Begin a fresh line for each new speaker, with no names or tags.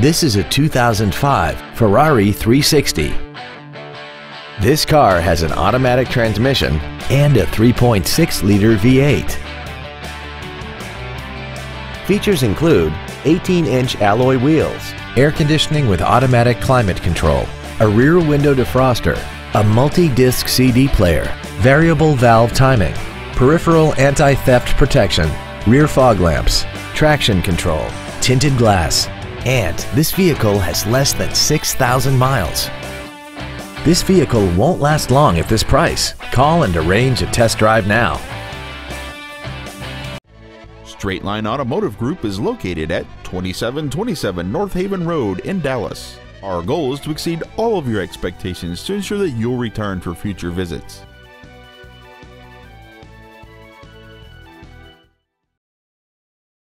This is a 2005 Ferrari 360. This car has an automatic transmission and a 3.6-liter V8. Features include 18-inch alloy wheels, air conditioning with automatic climate control, a rear window defroster, a multi-disc CD player, variable valve timing, peripheral anti-theft protection, rear fog lamps, traction control, tinted glass, and this vehicle has less than 6,000 miles. This vehicle won't last long at this price. Call and arrange a test drive now.
Straight Line Automotive Group is located at 2727 Northaven Road in Dallas. Our goal is to exceed all of your expectations to ensure that you'll return for future visits.